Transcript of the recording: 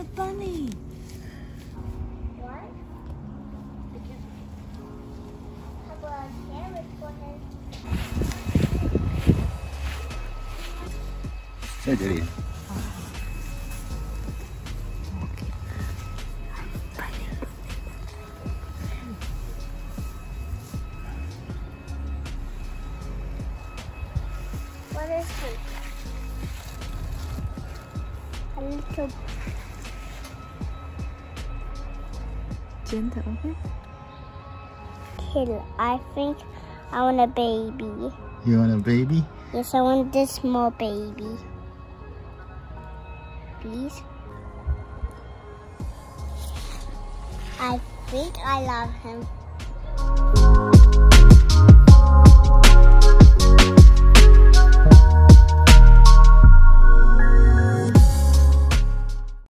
a bunny. What? How about a carrot for him? Hey, Daddy. What is he? A little Gentle, okay? kid. I think I want a baby. You want a baby? Yes, I want this small baby. Please. I think I love him.